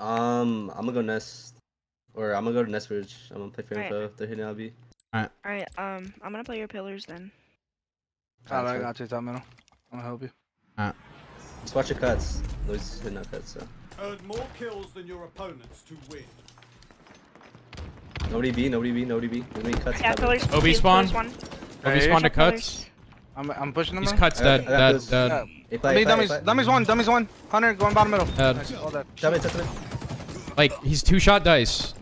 Um, I'm gonna go Nest, or I'm gonna go to Nest Bridge. I'm gonna play for Alright. info if they're hitting LB. Alright. Alright, um, I'm gonna play your pillars then. Alright, I got you, top middle. I'm gonna help you. Just watch your cuts. Nobody's hitting out cuts, so. Earned more kills than your opponents to win. Nobody B, nobody B, nobody B. Nobody cuts. Yeah, pillars. OB spawn? pillars one. Obi Hey, spawn to cuts. I'm, I'm pushing him. He's man. cuts dead, dead, dead. Yeah. A play, Dummy, A play, dummies, dummies one, dummies one. Hunter going bottom middle. Dead. Nice, all dead. Dummy, touch it. Like, he's two shot dice.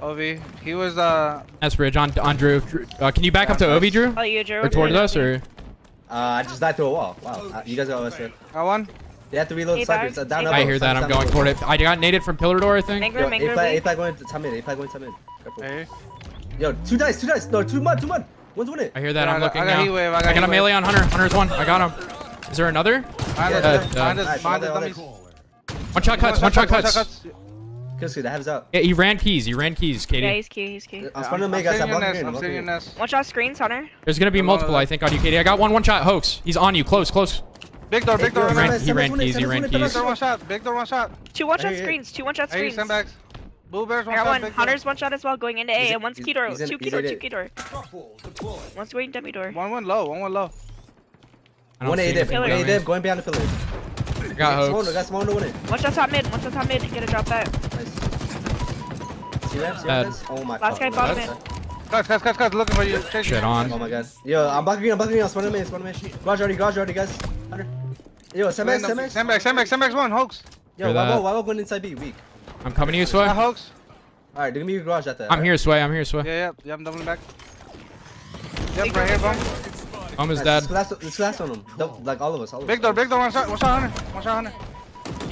Ov, he was uh. S bridge on, on Drew. Drew uh, can you back up to Ovi, Drew? Oh, you drew. Or towards us, or? Uh, I just died through a wall. Wow. Uh, you guys got OS there. Got one. They have to reload Hey, the sniper. bags. Uh, down Hey. I hear that. I'm going sniper. toward it. I got naded from pillar door, I think. Mangrove, Yo, A mangrove. play, A weak. play going to top mid. A play going to top. Careful. Hey. Yo, two dice, two dice. No, two mud, two mud. One's winning. I hear that. Yeah, I'm I got- looking I got now. heat wave, I got I got heat a wave. melee on Hunter. Hunter's one. I got him. Is there another? Behind Yeah, us, behind us, behind us, behind us, all dummies. One shot cuts. One shot cuts. Kill screen, that has out. Yeah, he ran keys. He ran keys, Yeah, Katie. he's key, he's key. I'm I'm, spawning I'm to make guys. I'm blocking nest. I'm I'm sitting in blocking. One shot screens, Hunter. There's gonna be multiple. I think, on you, Katie. I got one one shot hoax. He's on you. Close, close. Big door, big door, Hey, He ran, he ran keys. He ran seven, Big keys. door, one shot. Big door, one shot. Two one shot Hey, hey. screens. Two one shot Hey, screens. sandbags. Blue bears, I one got shot. one. big. Hunter's one shot as well, going into A, He's- and one's key door. he's in- Two key door, two key door. One's going dummy door. One went low, one went low. I don't One see A div, anything one A coming. div, going behind the pillar. I got Smoke, hoax. got smoke to win it. One shot top mid. One shot top mid. Get a drop that. Nice. See that? See that? Oh my Last guy bottom mid. Guys, guys, guys, guys, looking for you. Chasing Shit on. Oh my god. Yo, I'm blocking green, I'm blocking green, I'm spawning mid, spawning mid. Garage already, garage already, guys. Yo, Semex, Semex. Sandbags, sandbags, sandbags, one. Hoax. Yo, why that. why won't going inside B? Weak. I'm coming to you, Sway. Got hoax. Alright, give me your garage at that. I'm here, Sway. I'm here, Sway. Yeah, yeah, yeah, I'm doubling back. Yep, right here, bum. Home is Nice. dead. This last, this last on him. Dou- Like all of us, all of Big us. door, big door, one shot, one shot, Hunter. One shot, Hunter.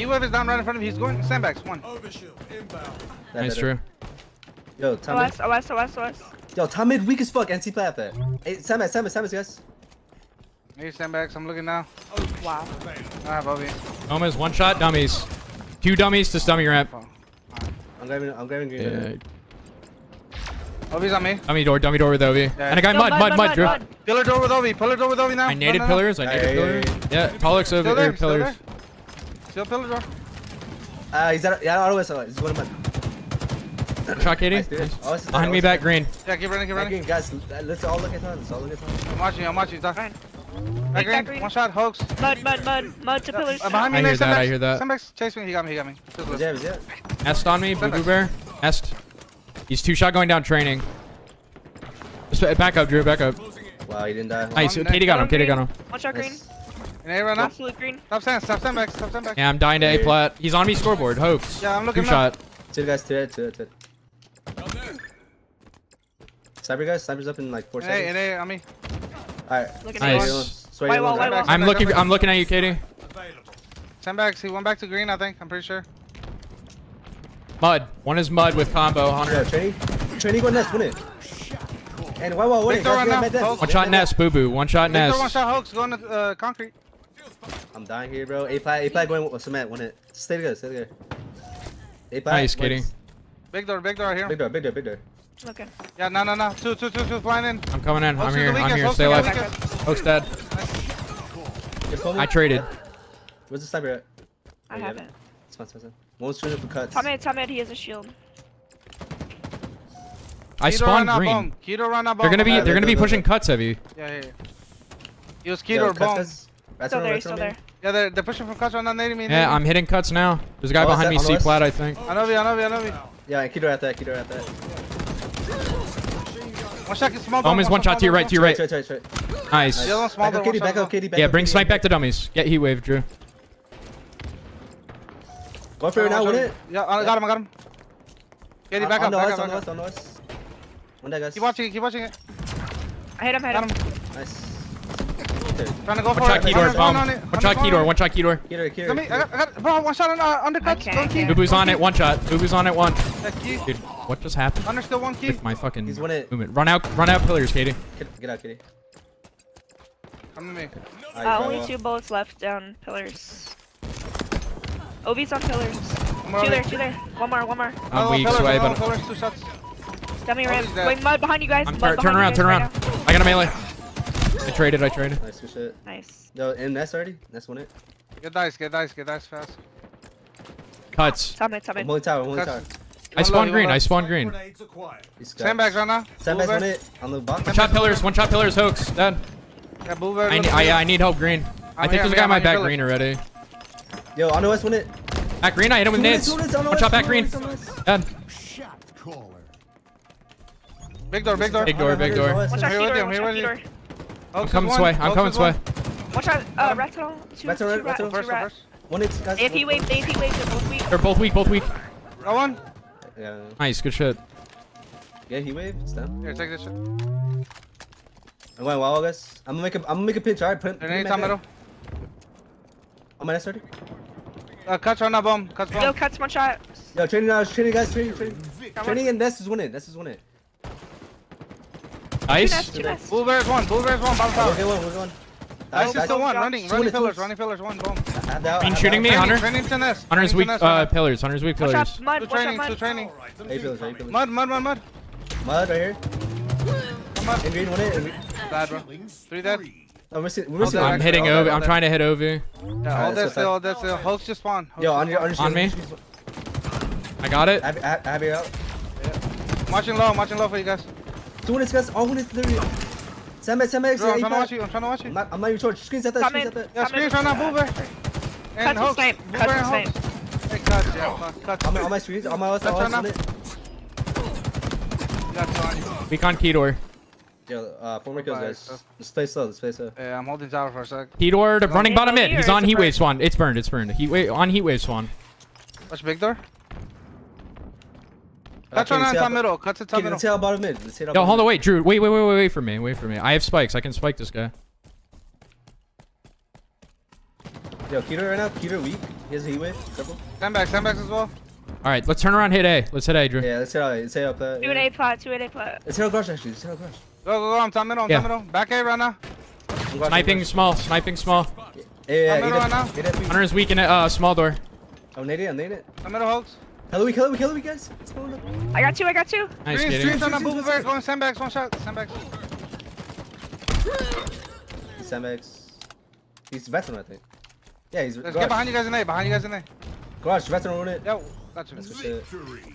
E-wave is down right in front of you. He's going sandbags, one. Overshield inbound. Nice, better. Drew. Yo, Tom mid. OS, OS, OS, OS. Yo, Tom mid weak as fuck. NC play at that. Hey, Samus, Samus, Samus, guys. Hey, sandbags, I'm looking now. Wow. I have Obi. Home is one shot dummies. Two dummies to dummy ramp. I'm grabbing, I'm grabbing green. Yeah. Obi's on me. Dummy door, dummy door with Ovi. And I got No, mud, mud, mud, Drew. Pillar door with Obi. Pillar door with Obi now. I No, naded no, no. pillars. I naded Hey, pillars. Yeah, Pollock's over Still there. there, still Pillars. there. Still pillar door. Uh, he's at, yeah, auto west, he's going to mud. Shot, Katie. Nice, Oh, Behind me, back green. Yeah, keep running, keep is dead. Back running. green, guys. Let's all look at time. Let's all look at time. I'm watching you, I'm watching you. Done. Back Back green. green. One shot, hoax. Mud, mud, mud, mud to pillars. Uh, behind me, I next hear that, I hear that. Sandbags, chase me. He got me, he got me. Just He's listen. there, he's there. Est on me, Boo Boo Bear. Est. He's two shot going down training. Just back up, Drew. Back up. Wow, he didn't die. Nice. One Katie got him. Katie got him. One shot green. Nice. In A right now. Absolute green. Stop sand, stop sandbags, stop sandbags. Yeah, I'm dying to A plat. He's on me scoreboard. Hoax. Yeah, I'm looking now. shot. Two guys, two, two, two. Sniper guys, sniper's up in like four In A, in seconds. A, on me. Alright. Nice. at Sway White wall, white wall. I'm looking. I'm looking at you, Katie. Available. Sandbags, he went back to green, I think. I'm pretty sure. Mud. One is mud with combo. Yo, Hunter. training. Training go nest, win it. And why, why, win it? Victor right now. get med death. One One shot med nest. Boo Boo. One shot Victor, one shot hoax, going to uh, concrete. I'm dying here, bro. A plat, A plat going with cement, win it. Stay together, stay together. A plat. Nice, Katie. wins. Big door, big door here. Big door, big door, big door. Okay. Yeah, no, no, no. Two, two, two, two, flying in. I'm coming in. Hoax I'm here. the I'm here. Hoax Stay alive. weakest. Hoax dead. Get pulled. I traded. Where's the sniper at? I have got it. It's fine, it's fine, it's fine. One's for cuts. Top mid, top mid, he has a shield. I Keto spawned green. bomb. Run. They're gonna be. Yeah, They're gonna be they're- pushing cuts heavy. Yeah, yeah, yeah. He was Yo, or bomb. Still there, still there. Yeah, they're, they're pushing from cuts. I'm not nading me. Yeah, I'm hitting cuts now. There's a guy Oh, behind me, C us? plat, I think. I know you, I know you, I know you. Yeah, Kido at that, Kido at that. One shot, small oh, Home one shot to your right, to your right. Right, right, right, right. Nice. The other one small Back up, Kitty, one back up, Kitty, back Yeah, bring Kitty, snipe back back to dummies. Get heat wave, Drew. Go for it now, win it. Yeah, I got him, I got him. Get it back On up, the back us, up, on the back us, up. on the us. One day, guys. Keep watching it, keep watching it. I hit him, hit Got him. him. Nice. Okay. Trying to go One for shot key door, bomb. on. One shot key door, one shot key door. Kido, Kido. Got me, I got, I got, bro, one shot on uh, undercuts. Okay, Don't Boo Boo's on it, one shot. Boo Boo's on it, one. That key. Dude, what just happened? Under still one key. With my fucking He's won it. movement. Run out, run out pillars, Katie. Get, get out, Kitty. Come to me. Alright, Uh, only two bullets left down pillars. Obi's on pillars. more Two there, two there. One more, one more. I'm Oh, weak, pillars, sway, but pillars, two shots. Dummy Oh, ramp. Wait, mud behind you guys. I'm mud turn, behind turn around, turn right around. I got a melee. I traded, I traded. Nice, good shit. Nice. Yo, in Nest already? Nest won it. Get dice, get dice, get dice fast. Cuts. Top mid, top I'm only tower, I'm only tower. I One low, spawned green. I low. spawned green. Grenades acquired. He's Sandbags right now. Sandbags Blue on bear. it, on the box. One shot pillars. One shot pillars. Hoax. Dead. Yeah, blue. I, look, I, I need help green. I I'm think here, there's a I'm guy here, on my back green already. Yo, on the west, win it. Back green. I hit him with nades. minutes, two minutes, on the One shot back green. west, on the west. Dead. Shot caller. Big door, big door. Big door, big door. One shot Here key with door, here shot with key you. door. Oh, I'm coming one. sway. I'm Oh, coming two sway. one. One shot, uh, rat tunnel. Two, Rat two tunnel, rat, rat tunnel. two First, rat. first. One hit, guys. AP wave, AP wave, they're both weak. They're both weak. Both weak. That one. Yeah, Nice. Good shit. yeah, he wave. It's down. Here, take this shit. I'm going wild, guys. I'm gonna make a, I'm gonna make a pinch. Alright, put, put him Grenade back top there. middle. I'm gonna start. Uh, cuts on that bomb. Cuts Yo, bomb. cuts one shot. Yo, training now, training guys, training, training, Come training, and Nest is winning. Nest is winning. Two Nice. nets, two nets. Blue bear's one. Blue bear's one. Bottom Oh, tower. okay, one, we're going. Nice, Nice, still one. Running, running pillars, running pillars. One boom. I have that, Green shooting me, Hunter. Training to nest. Hunter's weak. to nest, Uh, pillars. Hunter's weak One pillars. shot mud, Two one shot training, two training. All right, Eight pillars, loot eight pillars. Mud, mud, mud, mud. Mud right here. Mud. And green won it. Bad, bro. Three dead. We're missing. We're missing. I'm hitting all Ovi. that, all I'm trying to hit Ovi. Yeah, all that that's still, all that still. Hulk's just spawn. Yo, on your, on your On me. I got it. You out. I'm watching low, watching low for you guys. Two minutes, guys. All minutes, literally. Sandbag, sandbag. Bro, I'm eight trying to watch you, I'm trying to watch you. I'm not, I'm not even sure. Screens at that. Top Screens at that. Yeah, Top mid. screens right now, Boober. Cuts And and Hulk. snipe. Boober Cuts and and Hulk. Hey, cuts, yeah, fuck, cuts. On my, on my screens, on my west, That's on my right west, now. on it. Cuts on you. Key door. Yo, uh, four more kills, guys. so- Let's play slow. Let's play slow. Yeah, I'm holding tower for a sec. Key door. Running Hey, bottom go mid. He's on a heat wave spawn. It's burned. It's burned. Heat wave on heat wave spawn. Watch big door. Uh, Cuts on Kenny, on let's top middle. Cuts at out- top Kenny, middle. let's hit out bottom mid. Let's hit out Yo, bottom hold on. Wait, Drew. Wait, wait, wait, wait, wait for me. Wait for me. I have spikes. I can spike this guy. Yo, Keter right now. Keter weak. He has a heat wave. back. Sandbags, back as well. All right, let's turn around. Hit A. Let's hit A, Drew. Yeah, let's hit out. Let's hit out. Uh, Two and A plot, two and A plot. Let's hit out Grush actually. Let's hit out Grush. Go, go, go. I'm top middle. I'm Yeah. top middle. Back A right now. I'm Grush, I'm Sniping Grush. small. Sniping small. Yeah, yeah, I'm yeah. middle right now. Eight F- eight F- Hunter is weak in it. Uh, small door. Oh, nade it. I'm nade it. Top middle Hulks. Hello, weak. Hello, weak. Hello, weak, guys. What's going on? I got two, I got two. Nice Screens, getting. screens on that Screens, Boober screens, bear. screens. Going sandbags. One shot. Sandbags. Sandbags. He's veteran, I think. Yeah, he's Let's Grush. get behind you guys in A. Behind you guys in A. Grush, veteran on it. Yo, got. That's for shit.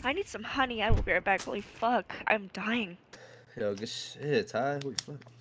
I need some honey. I will be right back. Holy fuck. I'm dying. Yo, good shit, Ty. Holy fuck.